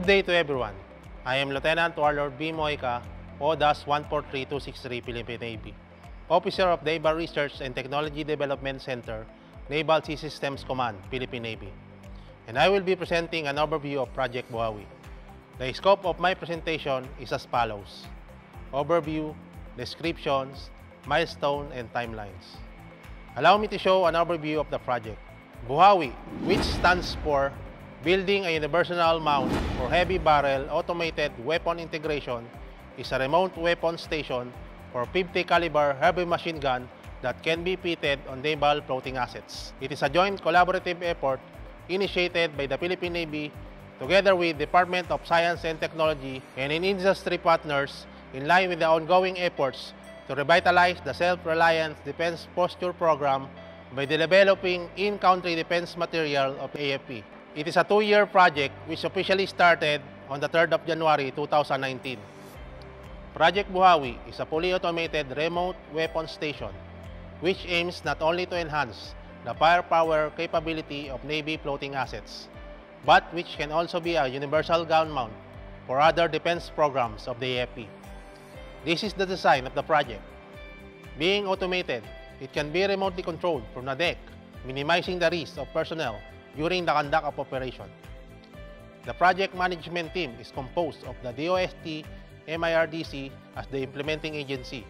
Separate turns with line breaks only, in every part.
Good day to everyone. I am Lieutenant Warlord V. Mojica, ODAS 143263 Philippine Navy, Officer of Naval Research and Technology Development Center, Naval Sea Systems Command, Philippine Navy. And I will be presenting an overview of Project Buhawi. The scope of my presentation is as follows. Overview, descriptions, milestone, and timelines. Allow me to show an overview of the project. Buhawi, which stands for Building a Universal Mount for Heavy Barrel Automated Weapon Integration, is a remote weapon station for 50 caliber heavy machine gun that can be fitted on naval floating assets. It is a joint collaborative effort initiated by the Philippine Navy together with Department of Science and Technology and in industry partners in line with the ongoing efforts to revitalize the self-reliance defense posture program by developing in-country defense material of AFP. It is a two-year project which officially started on the 3rd of January 2019. Project Buhawi is a fully automated remote weapon station which aims not only to enhance the firepower capability of Navy floating assets, but which can also be a universal ground mount for other defense programs of the AFP. This is the design of the project. Being automated, it can be remotely controlled from the deck, minimizing the risk of personnel during the conduct of operation. The project management team is composed of the DOST MIRDC as the implementing agency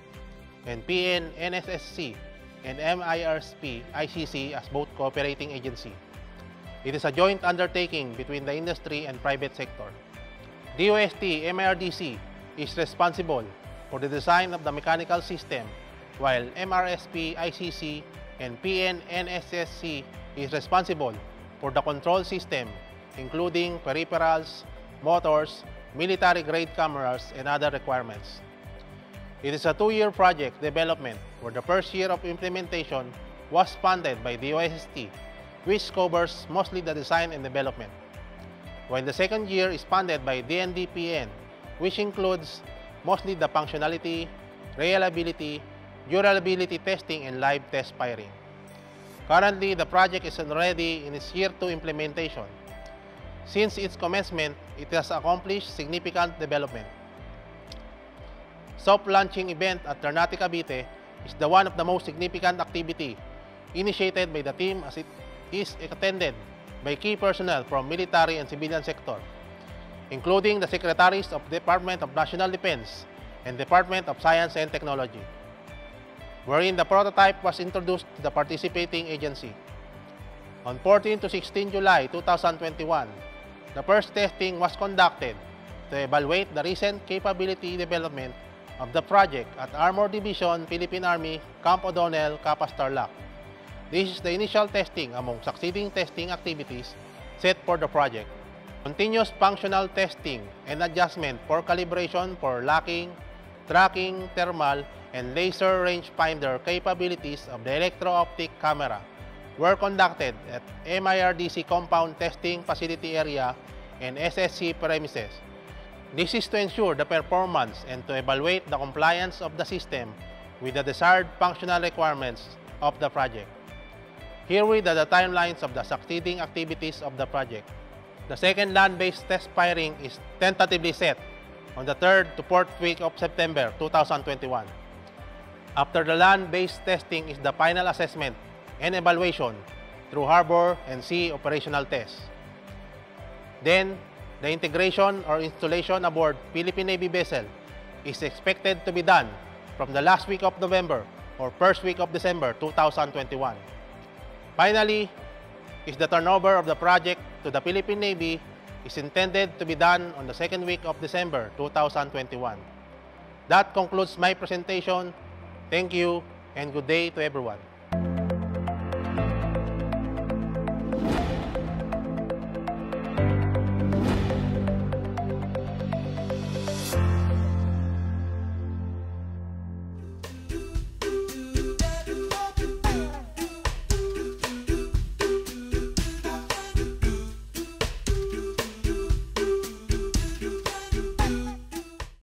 and PN NSSC and MIRSP ICC as both cooperating agency. It is a joint undertaking between the industry and private sector. DOST MIRDC is responsible for the design of the mechanical system while MRSP ICC and PN NSSC is responsible for the control system including peripherals, motors, military-grade cameras, and other requirements. It is a two-year project development where the first year of implementation was funded by the OST, which covers mostly the design and development, while the second year is funded by DNDPN, which includes mostly the functionality, reliability, durability testing, and live test firing. Currently, the project is already in its year 2 implementation. Since its commencement, it has accomplished significant development. Soft launching event at Ternate Cavite is the one of the most significant activity initiated by the team as it is attended by key personnel from military and civilian sector, including the Secretaries of Department of National Defense and Department of Science and Technology, wherein the prototype was introduced to the participating agency. On 14 to 16 July 2021, the first testing was conducted to evaluate the recent capability development of the project at Armor Division, Philippine Army, Camp O'Donnell, Capas Tarlac. This is the initial testing among succeeding testing activities set for the project. Continuous functional testing and adjustment for calibration for locking, tracking, thermal, and laser rangefinder capabilities of the electro-optic camera were conducted at MIRDC compound testing facility area and SSC premises. This is to ensure the performance and to evaluate the compliance of the system with the desired functional requirements of the project. Here are the timelines of the succeeding activities of the project. The second land-based test firing is tentatively set on the 3rd to 4th week of September 2021. After the land-based testing is the final assessment and evaluation through harbor and sea operational tests. Then, the integration or installation aboard Philippine Navy vessel is expected to be done from the last week of November or first week of December 2021. Finally, is the turnover of the project to the Philippine Navy is intended to be done on the second week of December 2021. That concludes my presentation. Thank you and good day to everyone.